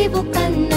equivocando.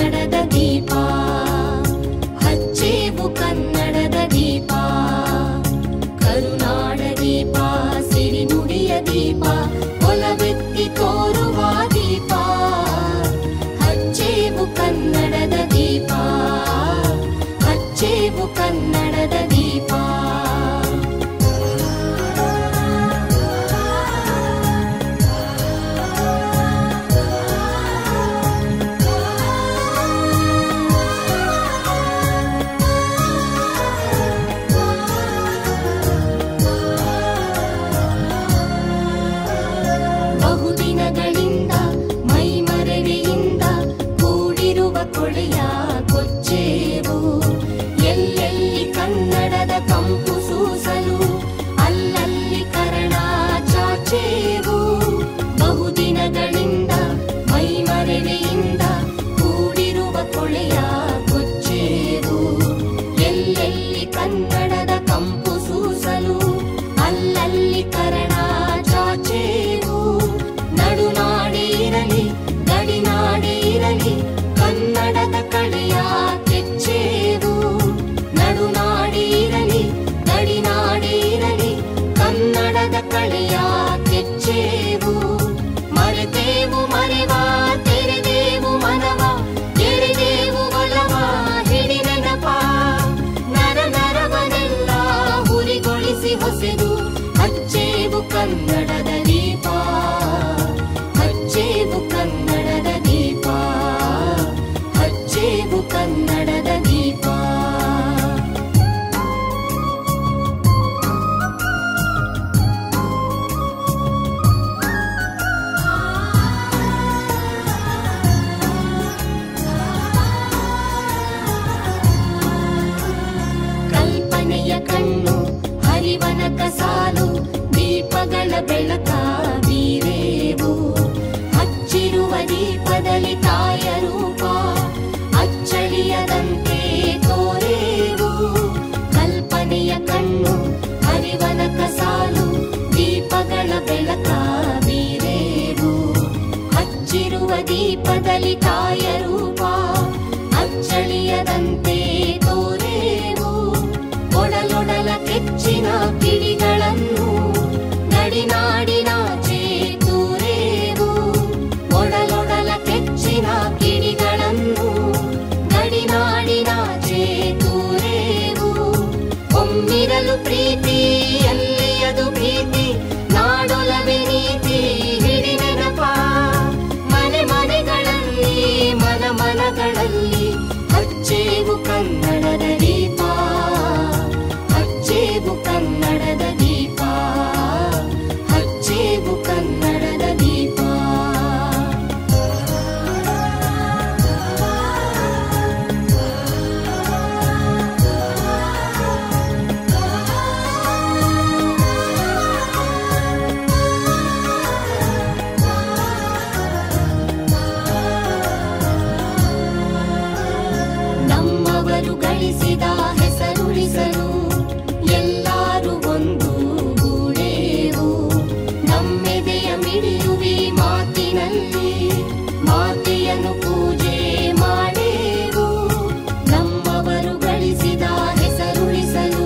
one ತಾಯ ರೂಪ ಅಚ್ಚಳಿಯದಂತೆ ತೋರೇವು. ಕಲ್ಪನೆಯ ಕಣ್ಣು ಹರಿವನ ಸಾಲು ದೀಪಗಳ ಬೆಳಕ ಬೀರೇವು. ಹಚ್ಚಿರುವ ದೀಪದಲ್ಲಿ ನುಡಿದ ಹೆಸರುಳಿಸಲು ಎಲ್ಲಾರು ಒಂದು ಗೂಡೇವು ನಮ್ಮೆದೆಯ ಮಿಡಿಯುವಿ ಮಾತಿನಲ್ಲಿ, ಮಾತೆಯನ್ನು ಪೂಜೆ ಮಾಡೇವು ನಮ್ಮವರು ಗಳಿಸಿದ ಹೆಸರುಳಿಸಲು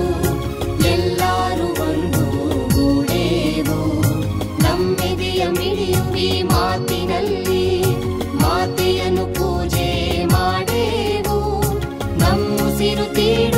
ಎಲ್ಲಾರು ಒಂದು ಗೂಡೇವು ನಮ್ಮೆದೆಯ ಮಿಡಿಯುವಿ ತಿರುತ್ತಿಡು